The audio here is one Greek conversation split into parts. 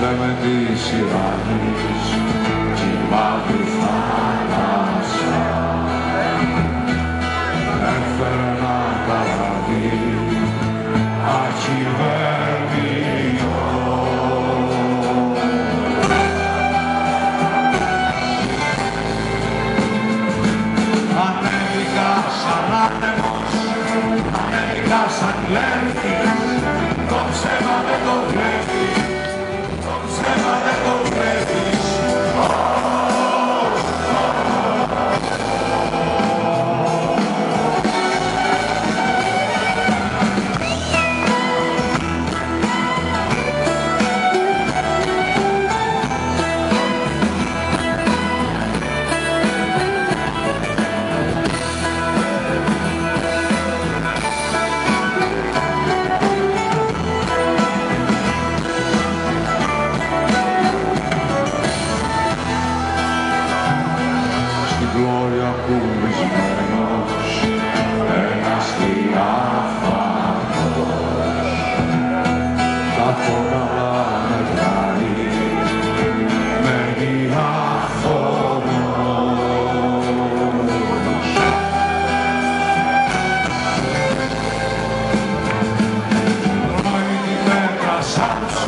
με τη σειρά της τη θάλασσα έφερε ένα καραβί αχυβερνιό Ανέβηκα σαν άνεμος, ανέβηκα σαν λένθη Santo.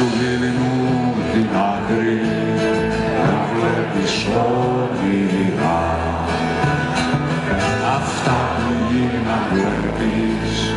του γυαλινού την άκρη να βλέπεις όνειρα αυτά που γίνα βλέπεις